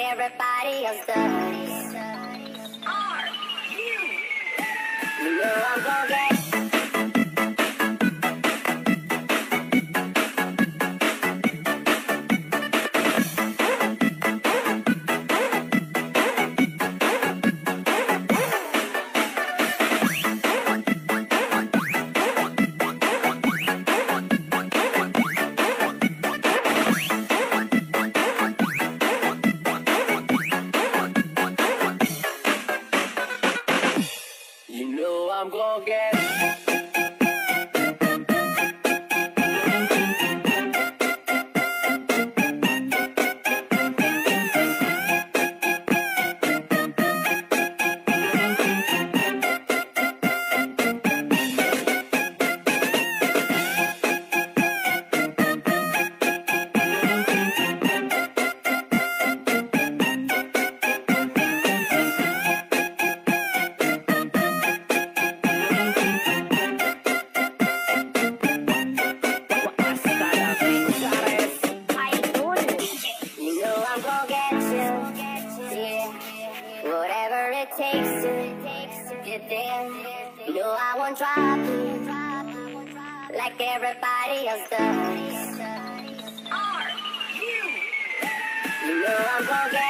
everybody else does. Are You know I'm gonna get. Like everybody else does. You know I'm gonna get.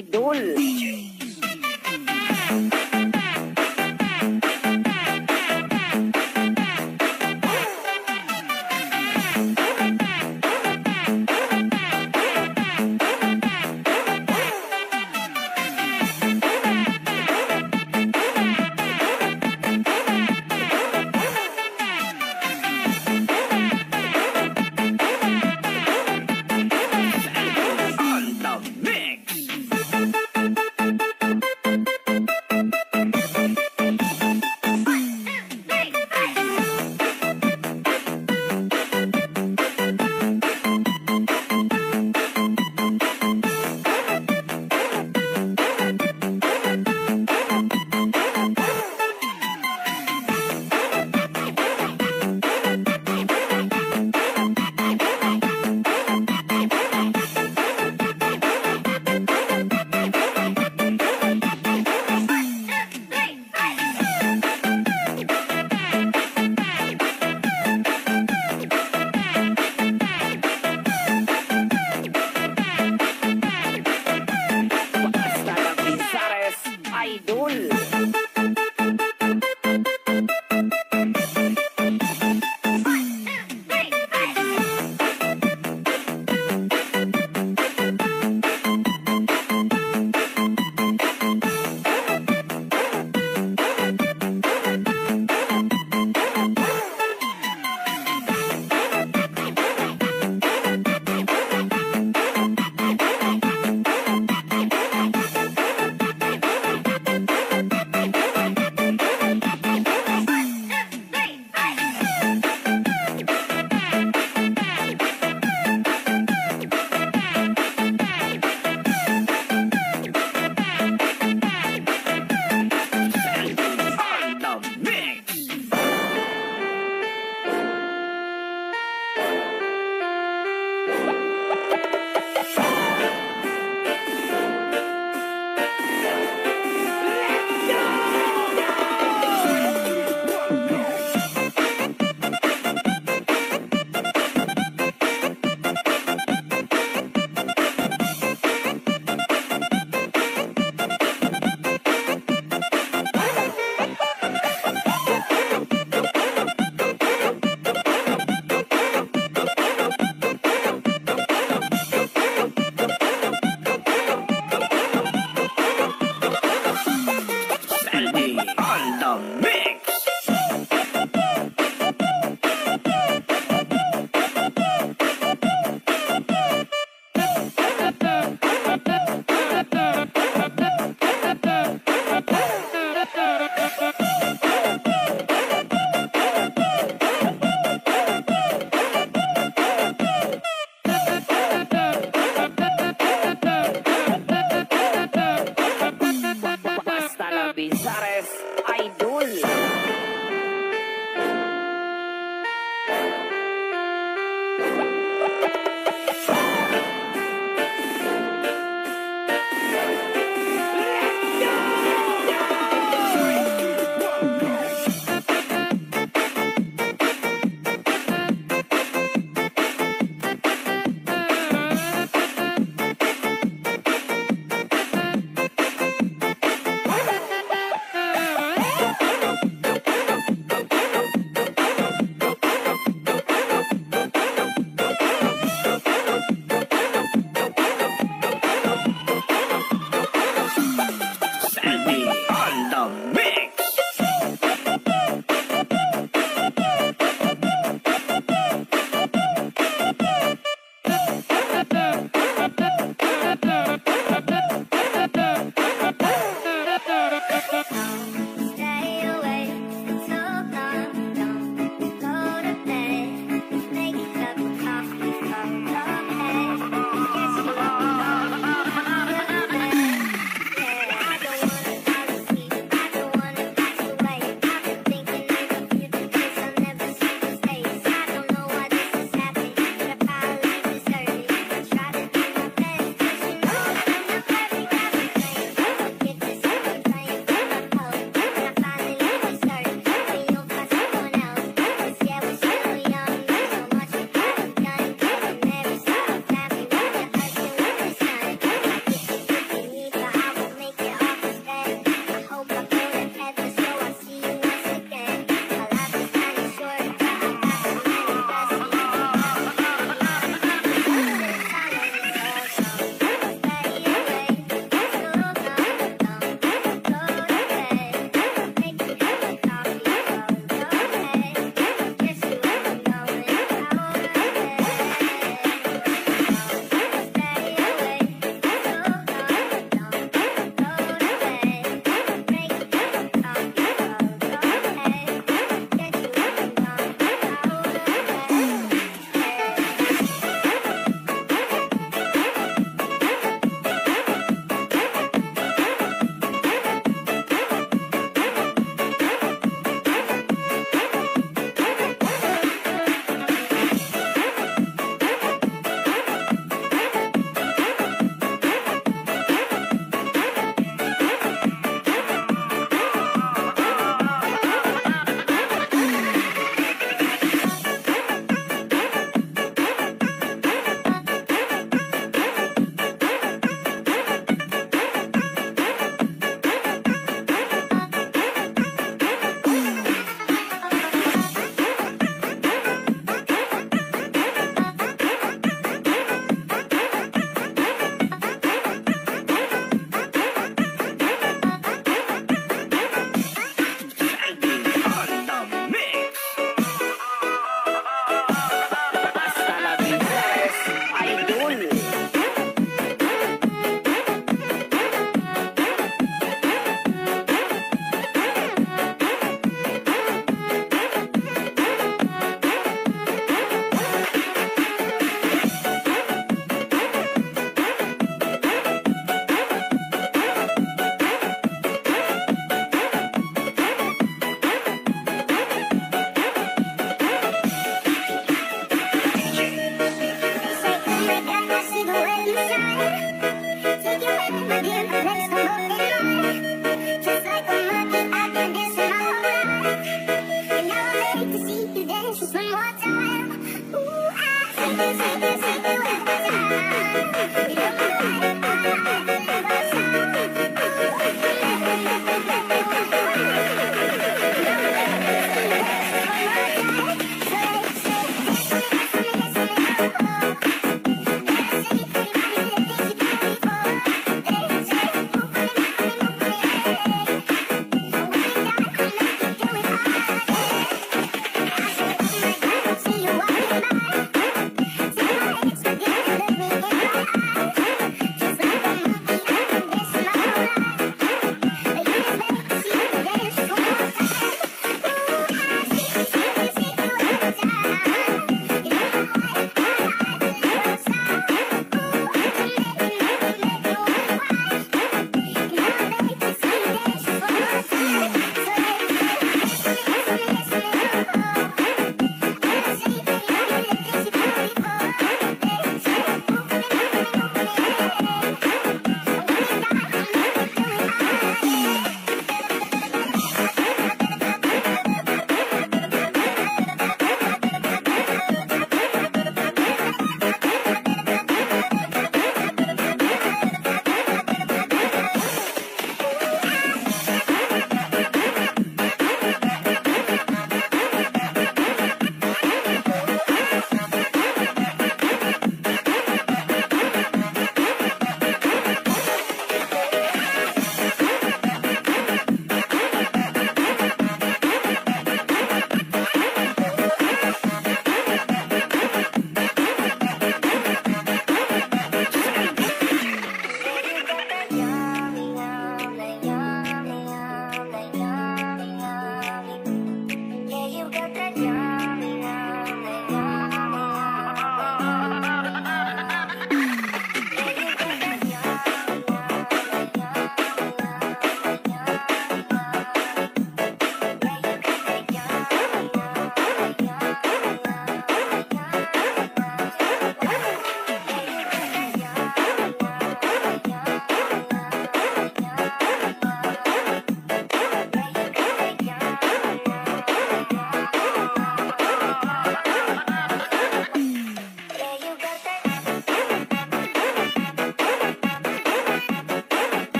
Idol.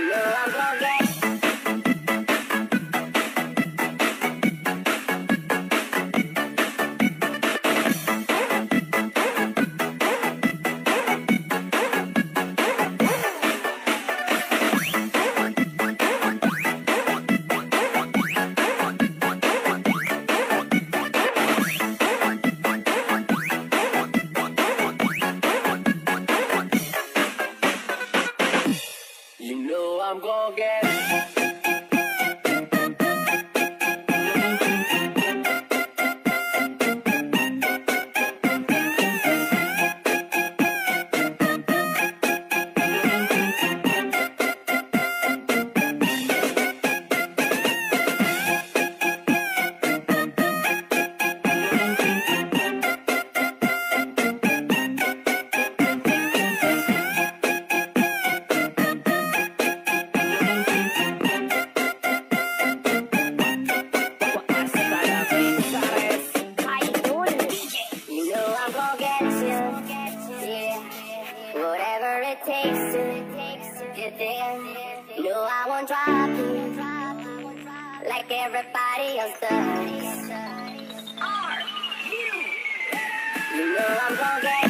Yeah, won't drop you like everybody else does. Are you? You know I'm gonna get.